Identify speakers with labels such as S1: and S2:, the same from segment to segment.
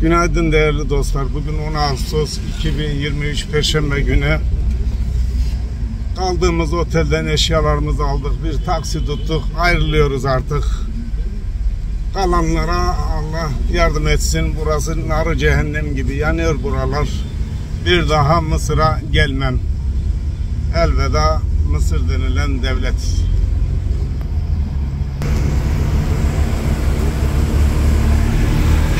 S1: Günaydın değerli dostlar. Bugün 10 Ağustos 2023 Perşembe günü. Kaldığımız otelden eşyalarımızı aldık. Bir taksi tuttuk. Ayrılıyoruz artık. Kalanlara Allah yardım etsin. Burası narı cehennem gibi yanıyor buralar. Bir daha Mısır'a gelmem. Elveda Mısır denilen devlet.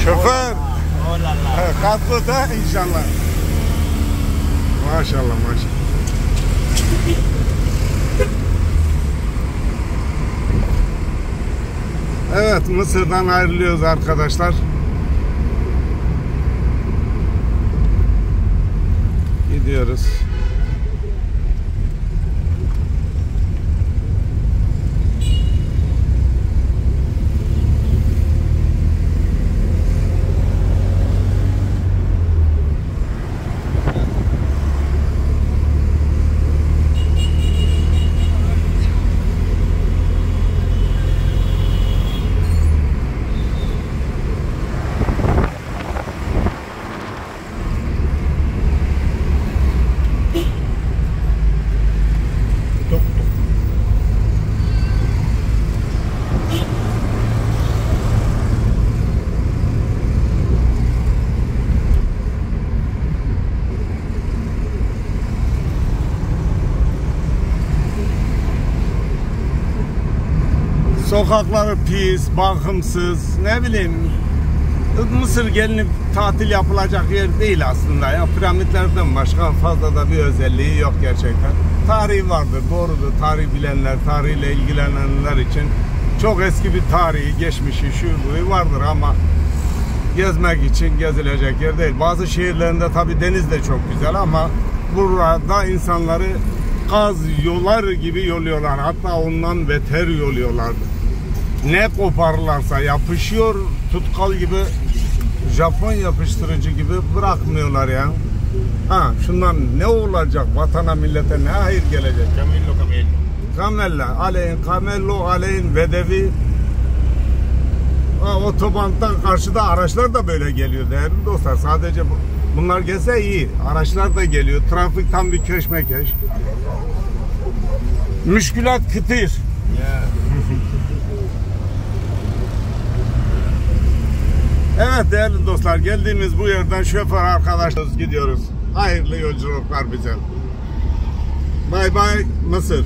S1: Şoför.
S2: Là là.
S1: Katlı da inşallah. Maşallah maşallah. Evet Mısır'dan ayrılıyoruz arkadaşlar. Gidiyoruz. Sokakları pis, bakımsız, ne bileyim. Mısır gelinip tatil yapılacak yer değil aslında ya. Piramitlerden başka fazla da bir özelliği yok gerçekten. Tarihi vardır, doğrudur. Tarih bilenler, tarihle ilgilenenler için çok eski bir tarihi, geçmişi, şu bu vardır ama gezmek için gezilecek yer değil. Bazı şehirlerinde tabi deniz de çok güzel ama burada insanları kaz yolar gibi yoluyorlar. Hatta ondan beter yoluyorlar. Ne koparlarsa yapışıyor tutkal gibi Japon yapıştırıcı gibi bırakmıyorlar ya. Ha şundan ne olacak vatana millete ne hayır gelecek?
S2: Camillo, Camillo.
S1: Kamelle, aleyhin kamello, aleyhin bedevi. Ha, otobandan karşıda araçlar da böyle geliyor değerli dostlar. Sadece bu, bunlar gelse iyi. Araçlar da geliyor. Trafik tam bir keşmekeş. Müşkülat kıtır.
S2: Yeah.
S1: Evet değerli dostlar geldiğimiz bu yerden şoför arkadaşlarız gidiyoruz. Hayırlı yolculuklar bize. Bay bay Mısır.